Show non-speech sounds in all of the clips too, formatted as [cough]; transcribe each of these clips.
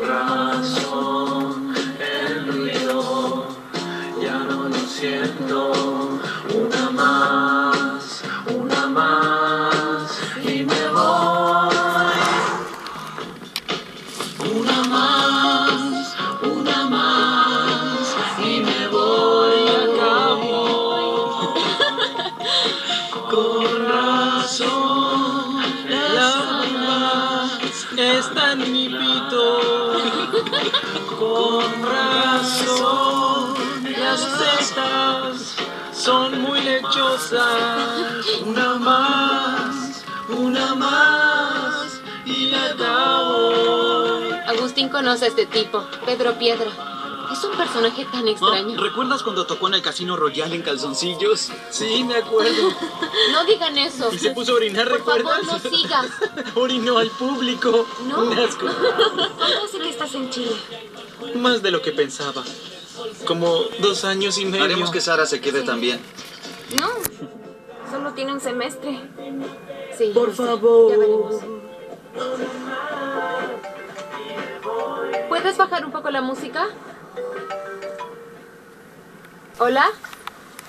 Razón, el ruido, ya no lo siento. Una más, una más y me voy. Una más, una más y me voy acabo. [laughs] demás está en mi pito. Con razón, las tetas son muy lechosas. Una más, una más y la acabo. Agustín conoce a este tipo, Pedro Piedra. Es un personaje tan extraño. ¿Recuerdas cuando tocó en el Casino Royal en calzoncillos? Sí, me acuerdo. [laughs] No digan eso. Y se puso a orinar, Por ¿recuerdas? favor, no sigas. [laughs] Orinó al público. No. Un asco. [laughs] ¿Cuándo hace que estás en Chile? Más de lo que pensaba. Como dos años y medio. Haremos que Sara se quede también. No. Solo tiene un semestre. Sí. Por sé. favor. Ya veremos. ¿Puedes bajar un poco la música? ¿Hola?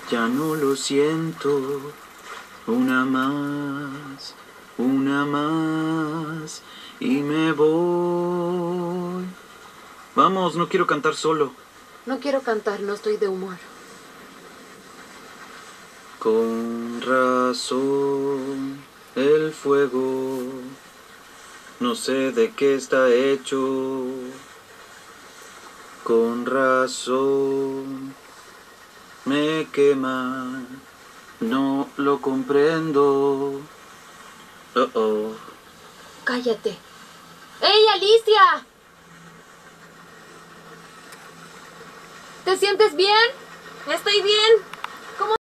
Ya no lo siento. Una más, una más y me voy. Vamos, no quiero cantar solo. No quiero cantar, no estoy de humor. Con razón, el fuego, no sé de qué está hecho. Con razón, quema, no lo comprendo. Oh, oh. Cállate. ¡Ey, Alicia! ¿Te sientes bien? Estoy bien.